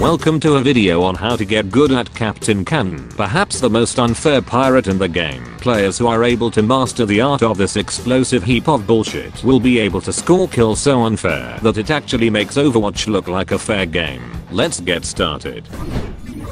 Welcome to a video on how to get good at Captain Cannon, perhaps the most unfair pirate in the game. Players who are able to master the art of this explosive heap of bullshit will be able to score kills so unfair that it actually makes Overwatch look like a fair game. Let's get started.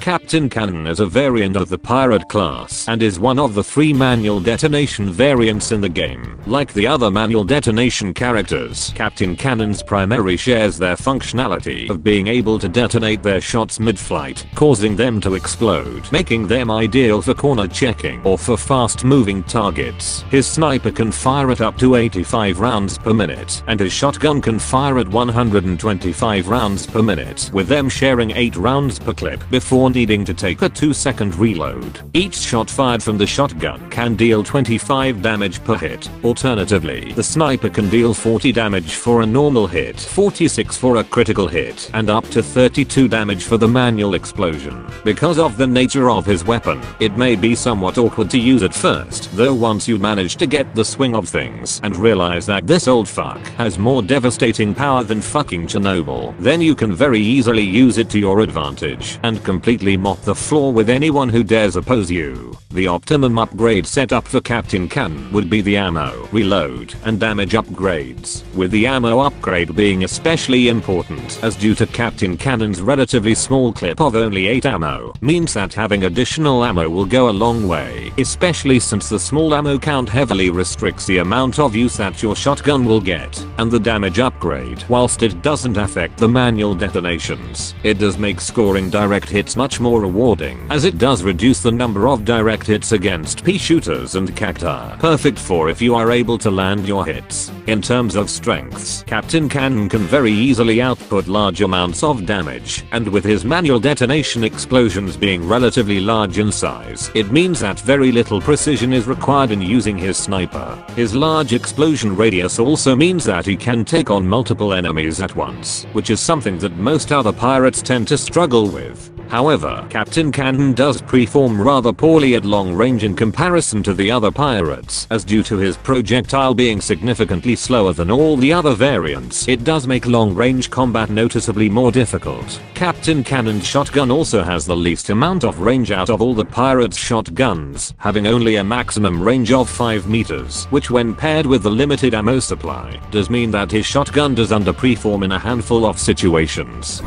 Captain Cannon is a variant of the pirate class and is one of the three manual detonation variants in the game. Like the other manual detonation characters, Captain Cannon's primary shares their functionality of being able to detonate their shots mid-flight, causing them to explode, making them ideal for corner checking or for fast moving targets. His sniper can fire at up to 85 rounds per minute, and his shotgun can fire at 125 rounds per minute, with them sharing 8 rounds per clip before needing to take a 2 second reload. Each shot fired from the shotgun can deal 25 damage per hit. Alternatively, the sniper can deal 40 damage for a normal hit, 46 for a critical hit, and up to 32 damage for the manual explosion. Because of the nature of his weapon, it may be somewhat awkward to use at first, though once you manage to get the swing of things and realize that this old fuck has more devastating power than fucking Chernobyl, then you can very easily use it to your advantage and completely mop the floor with anyone who dares oppose you. The optimum upgrade setup for Captain Cannon would be the ammo, reload, and damage upgrades, with the ammo upgrade being especially important as due to Captain Cannon's relatively small clip of only 8 ammo means that having additional ammo will go a long way, especially since the small ammo count heavily restricts the amount of use that your shotgun will get, and the damage upgrade whilst it doesn't affect the manual detonations, it does make scoring direct hits much more rewarding as it does reduce the number of direct hits against pea shooters and cacti. Perfect for if you are able to land your hits. In terms of strengths, Captain Cannon can very easily output large amounts of damage, and with his manual detonation explosions being relatively large in size, it means that very little precision is required in using his sniper. His large explosion radius also means that he can take on multiple enemies at once, which is something that most other pirates tend to struggle with. However, Captain Cannon does perform rather poorly at long range in comparison to the other pirates as due to his projectile being significantly slower than all the other variants it does make long range combat noticeably more difficult. Captain Cannon's shotgun also has the least amount of range out of all the pirates shotguns having only a maximum range of 5 meters which when paired with the limited ammo supply does mean that his shotgun does underperform in a handful of situations.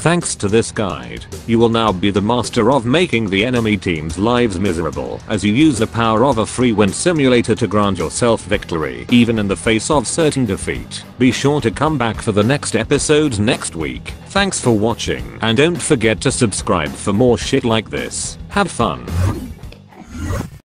Thanks to this guide, you will now be the master of making the enemy team's lives miserable as you use the power of a free win simulator to grant yourself victory even in the face of certain defeat. Be sure to come back for the next episodes next week. Thanks for watching and don't forget to subscribe for more shit like this. Have fun.